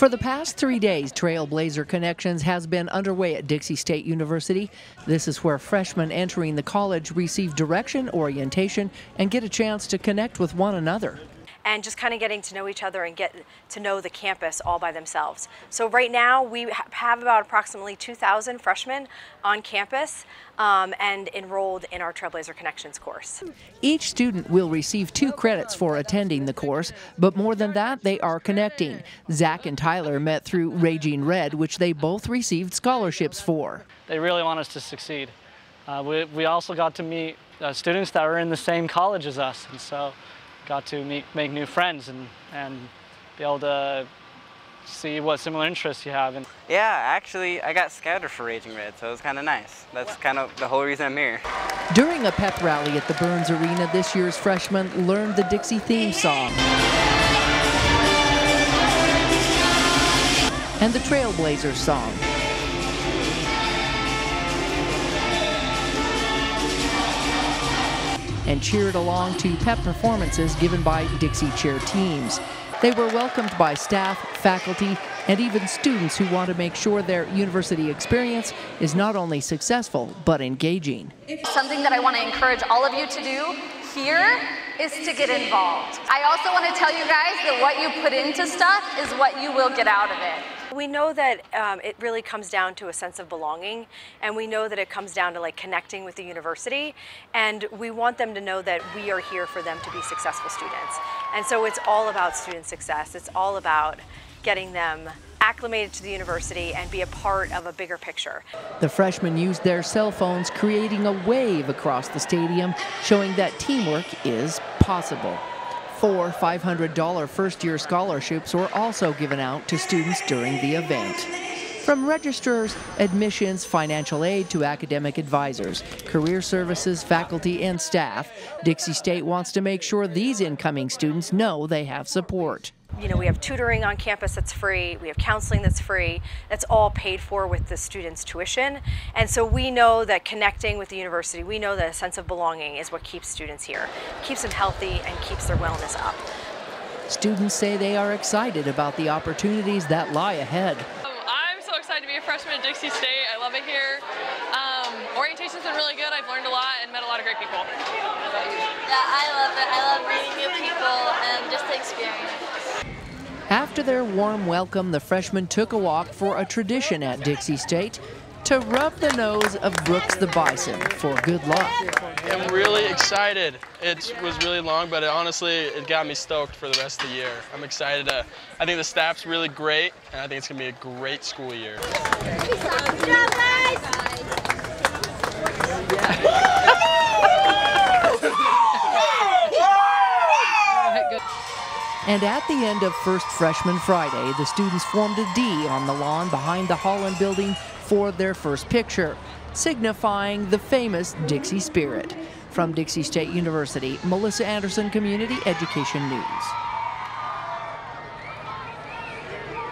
For the past three days, Trailblazer Connections has been underway at Dixie State University. This is where freshmen entering the college receive direction, orientation, and get a chance to connect with one another and just kind of getting to know each other and get to know the campus all by themselves. So right now we have about approximately 2,000 freshmen on campus um, and enrolled in our Trailblazer Connections course. Each student will receive two credits for attending the course, but more than that, they are connecting. Zach and Tyler met through Raging Red, which they both received scholarships for. They really want us to succeed. Uh, we, we also got to meet uh, students that are in the same college as us, and so got to meet, make new friends and, and be able to see what similar interests you have. And yeah, actually, I got scouted for Raging Red, so it was kind of nice. That's kind of the whole reason I'm here. During a pep rally at the Burns Arena, this year's freshmen learned the Dixie theme song. And the Trailblazers song. And cheered along to pep performances given by Dixie Chair teams. They were welcomed by staff, faculty, and even students who want to make sure their university experience is not only successful, but engaging. Something that I want to encourage all of you to do here is to get involved. I also want to tell you guys that what you put into stuff is what you will get out of it. We know that um, it really comes down to a sense of belonging, and we know that it comes down to like connecting with the university, and we want them to know that we are here for them to be successful students. And so it's all about student success. It's all about getting them acclimated to the university and be a part of a bigger picture. The freshmen used their cell phones, creating a wave across the stadium, showing that teamwork is possible. Four $500 first year scholarships were also given out to students during the event. From registrars, admissions, financial aid to academic advisors, career services, faculty, and staff, Dixie State wants to make sure these incoming students know they have support you know, we have tutoring on campus that's free, we have counseling that's free, that's all paid for with the students' tuition. And so we know that connecting with the university, we know that a sense of belonging is what keeps students here, keeps them healthy and keeps their wellness up. Students say they are excited about the opportunities that lie ahead. Um, I'm so excited to be a freshman at Dixie State. I love it here. Um, orientation's been really good. I've learned a lot and met a lot of great people. Yeah, I love it. I love meeting new people and just the experience. After their warm welcome, the freshmen took a walk for a tradition at Dixie State to rub the nose of Brooks the Bison for good luck. I'm really excited. It was really long, but it, honestly, it got me stoked for the rest of the year. I'm excited. To, I think the staff's really great, and I think it's going to be a great school year. And at the end of First Freshman Friday, the students formed a D on the lawn behind the Holland building for their first picture, signifying the famous Dixie spirit. From Dixie State University, Melissa Anderson, Community Education News.